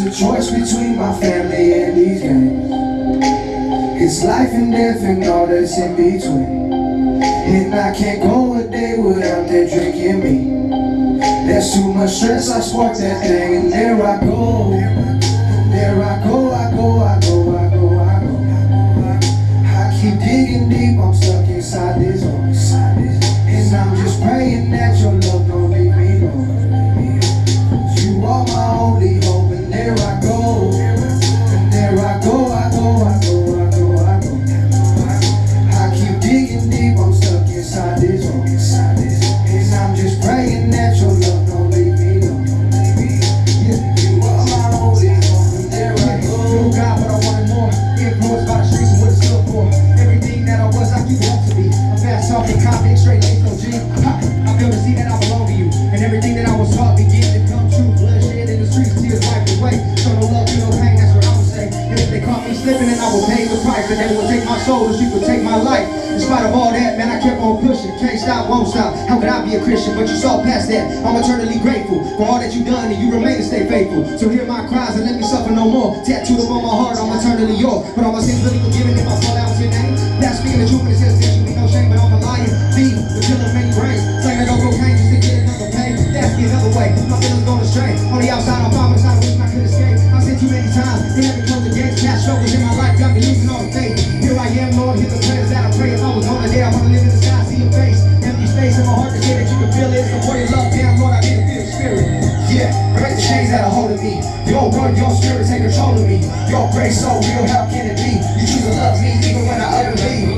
It's a choice between my family and these games. It's life and death and all that's in between. And I can't go a day without that drinking me. There's too much stress, I spark that thing and there I go. There I go. that I was taught to get to come true. Bloodshed in the streets, tears wiped away. So no love, no pain, that's what I'ma say. If they caught me slipping, then I would pay the price. And they would take my soul, and she would take my life. In spite of all that, man, I kept on pushing. Can't stop, won't stop. How could I be a Christian? But you saw past that. I'm eternally grateful for all that you done, and you remain to stay faithful. So hear my cries and let me suffer no more. Tattooed up on my heart, I'm eternally yours. But all my sins really forgiven if I fall out with your name. me. Your word, your spirit, take control of me. Your grace so real, how can it be? You choose to love me even when I utterly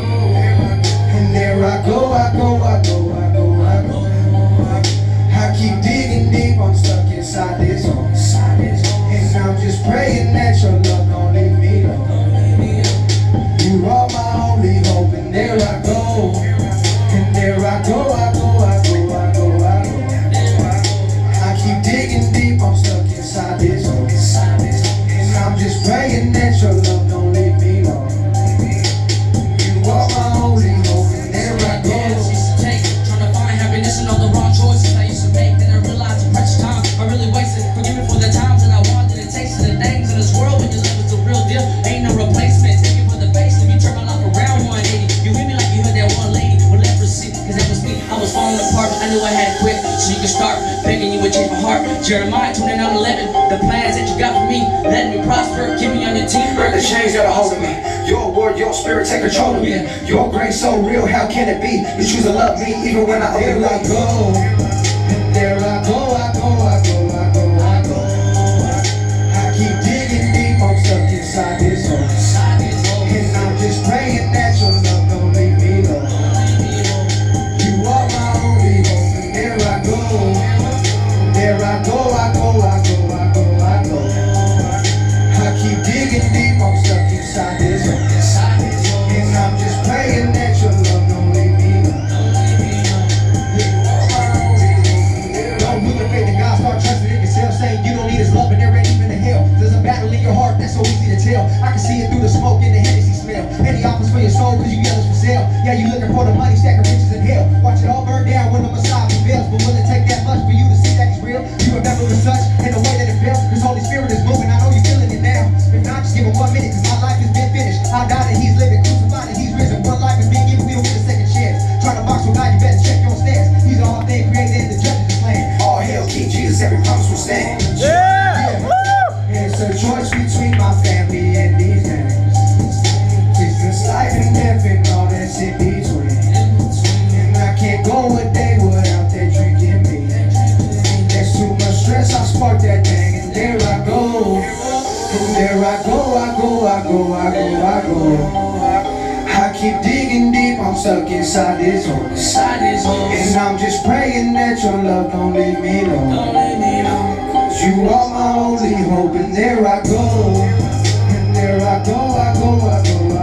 so you can start. Begging you would change my heart. Jeremiah 29 11. The plans that you got for me, let me prosper. Keep me on your team. Break the chains that are holding me. Your word, your spirit, take control of me. Your grace so real, how can it be? You choose to love me even when I feel like go. body stack of riches in hell. Watch it all burn down when the Messiah reveals. But will it take that much for you to see that he's real? You remember the such? There I go, I go, I go, I go, I go. I keep digging deep, I'm stuck inside this hole. And I'm just praying that your love don't leave me alone. Cause you are my only hope, and there I go. And there I go, I go, I go. I go.